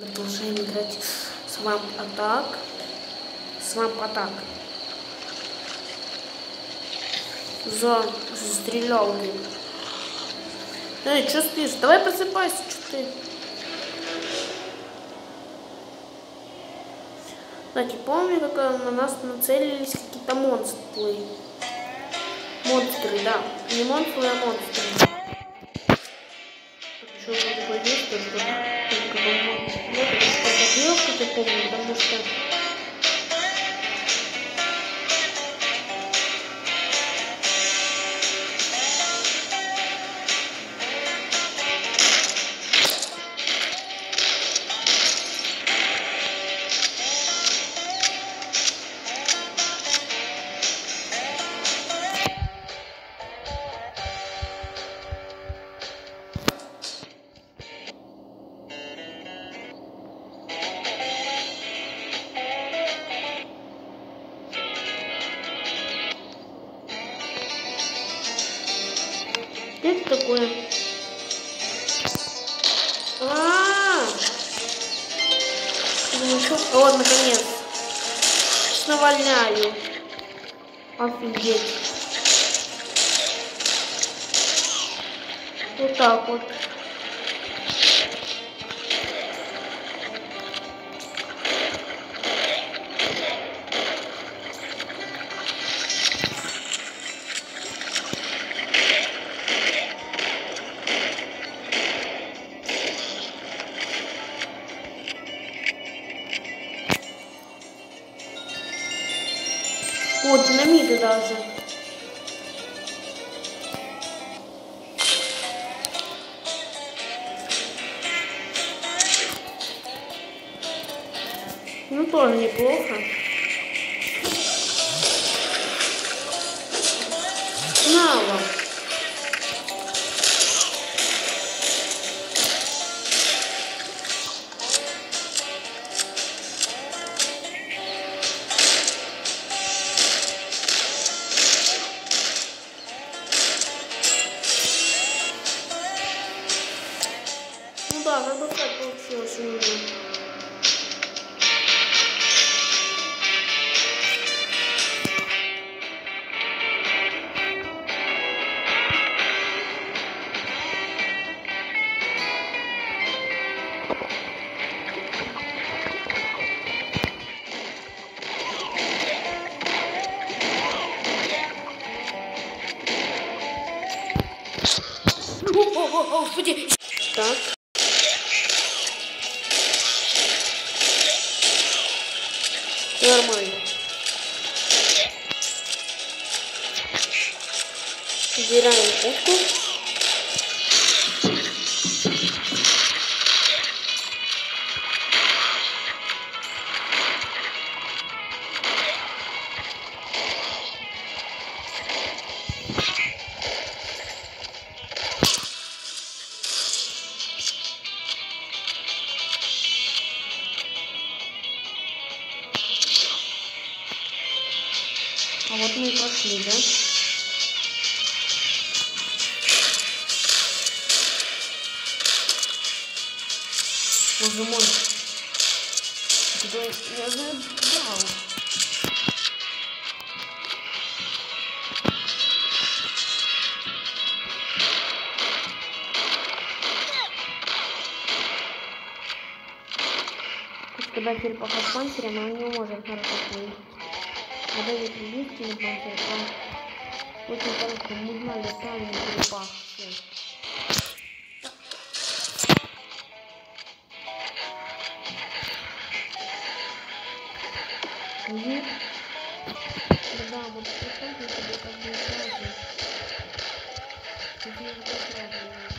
Продолжаем играть Swamp Attack. Swamp Attack. За стрелялки. Эй, что спишь? Давай просыпайся, что ты. Кстати, помню, как на нас нацелились какие-то монстры. Монстры, да. Не монстры, а монстры. Еще такое есть, что только вот что-то девушка, ты помню, потому что такое? А, -а, -а! Думаю, что... Вот, наконец. Наваляю. Офигеть. Вот так вот. О, динамиты даже. Ну, тоже неплохо. На вам. Да, так получилось у меня. Господи. Так. Нормально. Убираем пушку. А вот мы и пошли, да? Боже мой. Кто я? Пусть когда черепаха с панцирем, она не может хорошо ходить. Когда я единственный панцирь, то очень хорошо нужна летальная черепаха. Всё. Угу. Да, вот представьте себе как бы сразу. Тут я вот сразу!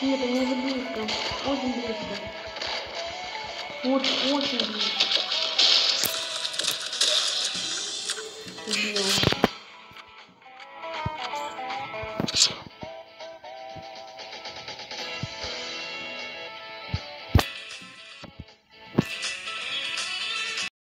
Нет, они уже близко. Очень близко. Очень, очень близко. Убил.